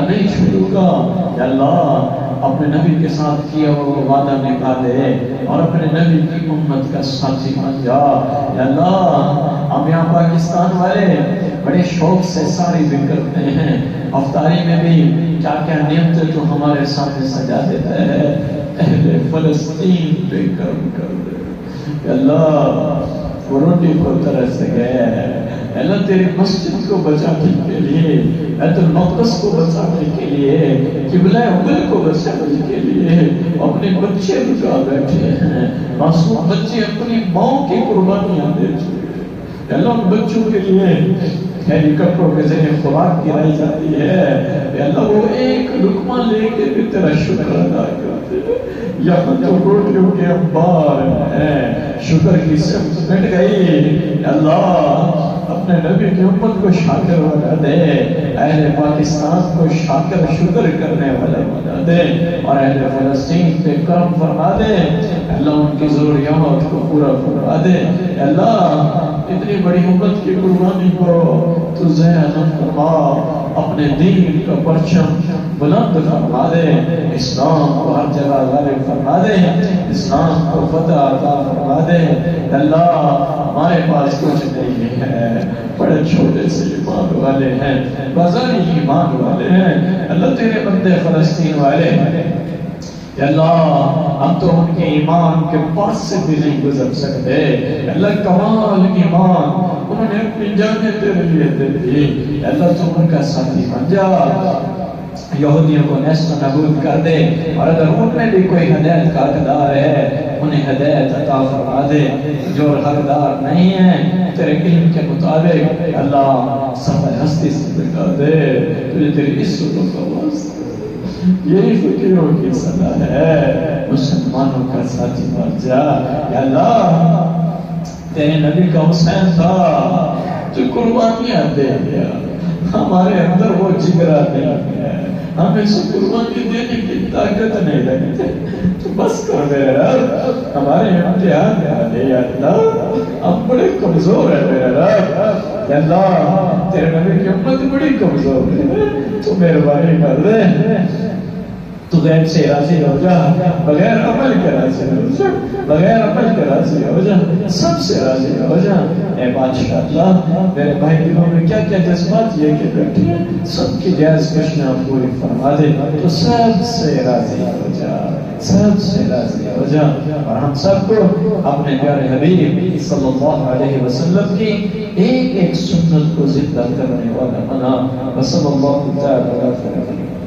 نہیں چھوڑوں گا۔ یا اللہ، اپنے نبی کے ساتھ کیا وہ وعدہ نبھا دے اور اپنے نبی کی امت کا ساتھی بن جا۔ یا اللہ، ہم یہاں پاکستان والے بڑے شوق سے ساری بھی کرتے ہیں۔ افطاری میں بھی کیا کیا نعمتیں تو ہمارے سامنے سجا دیتا ہے۔ اہل فلسطین پہ کرم کر دے۔ یا اللہ، وہ روٹی کو ترس گئے۔ اللہ، تیری مسجد کو بچانے کے لیے بیت المقدس کو بچانے کے لیے قبلہ اول کو بچانے کے لیے اپنے بچے بچا بیٹھے ہیں معصوم بچے اپنی ماں کی قربانیاں دے چکے اللہ ان بچوں کے لیے ہیلی کاپٹروں کے ذریعے خوراک گرائی جاتی ہے اللہ وہ ایک لقمہ لے کے بھی تیرا شکر ادا کرتے ہیں یہاں تو روٹیوں کے انبار ہیں شکر کی سب مٹ گئی اللہ اپنے نبی کی امت کو شاکر بنا دے۔ اہل پاکستان کو شاکر شکر کرنے والا بنا دے اور اہل فلسطین پہ کرم فرما دے۔ اللہ ان کی ضروریات کو پورا فرما دے۔ اللہ، اتنی بڑی امت کی قربانی کو تو ذہن فرما۔ اپنے دین کا پرچم بلند فرما دے، اسلام کو ہر جگہ غالب فرما دے، اسلام کو فتح عطا فرما دے۔ اللہ ہمارے پاس کچھ نہیں ہے، بڑے چھوٹے سے ایمان والے ہیں بازاری ایمان والے ہیں۔ اللہ تیرے بندے فلسطین والے ہیں۔ یا اللہ ہم تو ان کے ایمان کے پاس سے بھی نہیں گزر سکتے اللہ کمال ایمان انہوں نے اپنی جانیں تیرے لیے دے دی اللہ تو ان کا ساتھی بن جا یہودیوں کو نیست و نبود کر دے اور اگر ان میں بھی کوئی ہدایت کا حقدار ہے انہیں ہدایت عطا فرما دے جو حقدار نہیں ہے تیرے علم کے مطابق اللہ سفر ہستی سے بٹا دے تجھے تیری عزتوں کا واسطہ یہی فکروں کی صدا ہے مسلمانوں کا ساتھی بن جا یا اللہ تیرے نبی کا حسین تھا جو قربانیاں دے دیا ہمارے اندر وہ جگرا نہیں ہے ہمیں سے قربانی دینے کی طاقت نہیں لگتی تو بس کر دے رب ہمارے امتحان میں دے یا اللہ ہم بڑے کمزور ہیں میرے رب یا اللہ تیرے نبی کی امت بڑی کمزور ہے تو مہربانی کر دے تو غیب سے راضی ہو جا، بغیر عمل کے راضی ہو جا، بغیر عمل کے راضی ہو جا، سب سے راضی ہو جا۔ اے بادشاہ اللہ، میرے بھائی دلوں میں کیا کیا جذبات یہ کہ بیٹھے ہیں سب کی جائز کشنا پوری فرما دے، تو سب سے راضی ہو جا، سب سے راضی ہو جا۔ اور ہم سب کو اپنے پیارے حبیب صلی اللہ علیہ وسلم کی ایک ایک سنت کو زندہ کرنے والا بنا۔ وصل اللہ تعالی علیہ وسلم۔